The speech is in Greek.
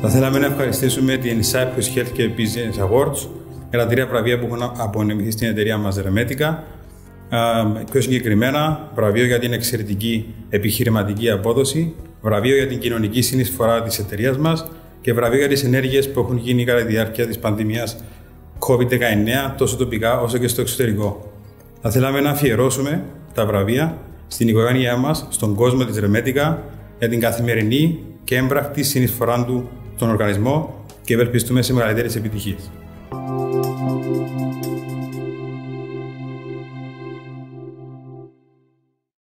Θα θέλαμε να ευχαριστήσουμε την Cyprus Healthcare Business Awards για τα τρία βραβεία που έχουν απονεμηθεί στην εταιρεία μας Ρεμέτικα. Πιο συγκεκριμένα, βραβείο για την εξαιρετική επιχειρηματική απόδοση, βραβείο για την κοινωνική συνεισφορά της εταιρείας μας και βραβείο για τις ενέργειες που έχουν γίνει κατά τη διάρκεια της πανδημίας COVID-19, τόσο τοπικά όσο και στο εξωτερικό. Θα θέλαμε να αφιερώσουμε τα βραβεία στην οικογένειά μας, στον κόσμο της Ρεμέτικα, για την καθημερινή και έμπρακτη συνεισφορά του στον οργανισμό και ευελπιστούμε σε μεγαλύτερες επιτυχίες.